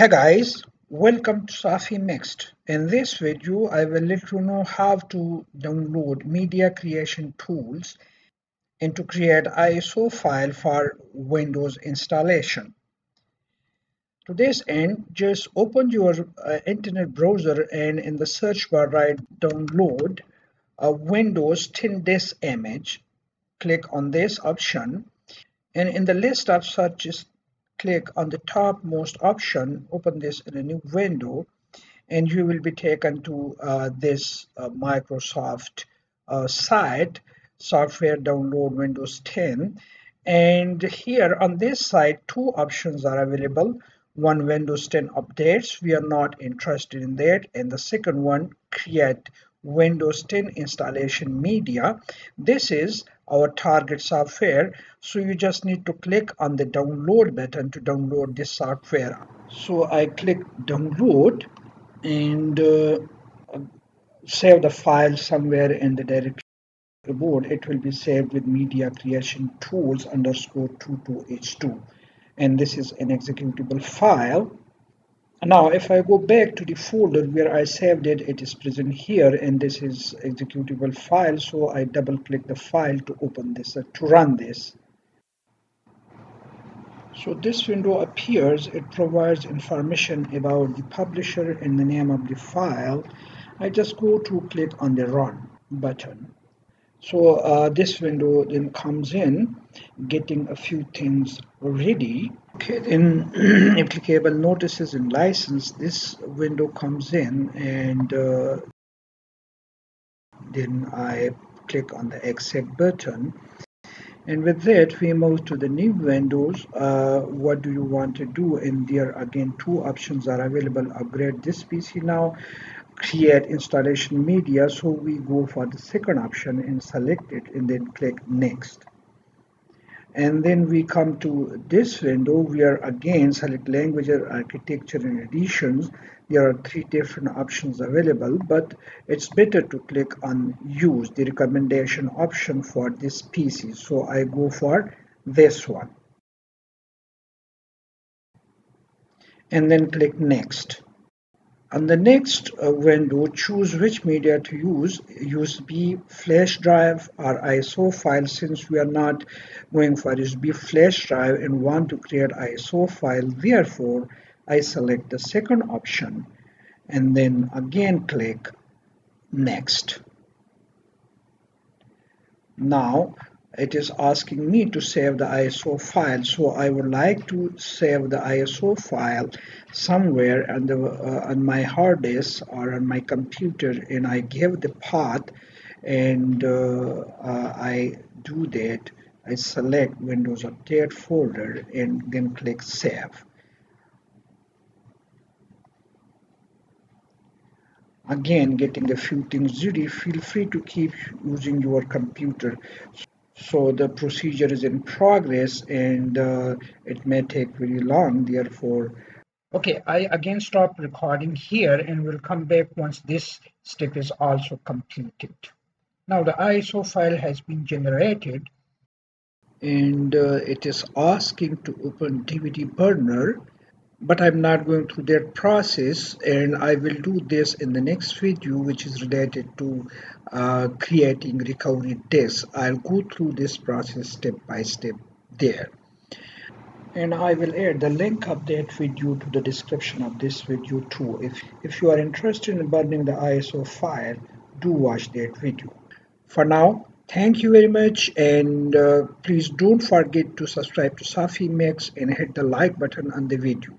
Hey guys, welcome to Safi Mixed. In this video, I will let you know how to download media creation tools and to create ISO file for Windows installation. To this end, just open your uh, internet browser and in the search bar write download a Windows 10 disk image. Click on this option and in the list of searches click on the topmost option, open this in a new window, and you will be taken to uh, this uh, Microsoft uh, site, software download Windows 10. And here on this site, two options are available. One Windows 10 updates, we are not interested in that. And the second one, create Windows 10 installation media. This is our targets are fair so you just need to click on the download button to download this software. So I click download and uh, save the file somewhere in the directory board. It will be saved with media creation tools underscore 22h2 and this is an executable file now if I go back to the folder where I saved it it is present here and this is executable file so I double click the file to open this uh, to run this. So this window appears. It provides information about the publisher and the name of the file. I just go to click on the run button so uh, this window then comes in getting a few things ready. Okay then applicable notices and license. This window comes in and uh, then I click on the accept button. And with that we move to the new windows. Uh, what do you want to do? And there again two options are available. Upgrade this PC now create installation media so we go for the second option and select it and then click next. And then we come to this window where again select language architecture and editions there are three different options available but it's better to click on use the recommendation option for this PC so I go for this one. And then click next on the next uh, window, choose which media to use, USB, flash drive or ISO file since we are not going for USB flash drive and want to create ISO file. Therefore, I select the second option and then again click next. Now it is asking me to save the ISO file so I would like to save the ISO file somewhere on the uh, on my hard disk or on my computer and I give the path and uh, uh, I do that. I select Windows Update folder and then click save. Again getting a few things ready feel free to keep using your computer so the procedure is in progress and uh, it may take very long therefore. Okay i again stop recording here and will come back once this step is also completed. Now the iso file has been generated. And uh, it is asking to open dvd burner but I'm not going through that process and I will do this in the next video which is related to uh, creating recovery disk. I'll go through this process step by step there and I will add the link of that video to the description of this video too. If, if you are interested in burning the ISO file, do watch that video. For now, thank you very much and uh, please don't forget to subscribe to Safi Mix and hit the like button on the video.